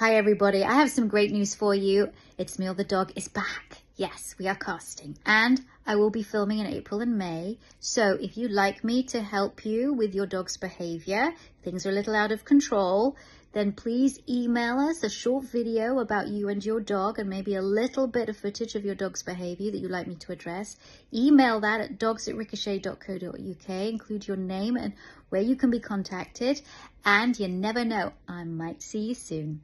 Hi everybody, I have some great news for you. It's Me or the Dog is back. Yes, we are casting and I will be filming in April and May. So if you'd like me to help you with your dog's behavior, things are a little out of control, then please email us a short video about you and your dog and maybe a little bit of footage of your dog's behavior that you'd like me to address. Email that at dogs at ricochet.co.uk. Include your name and where you can be contacted. And you never know, I might see you soon.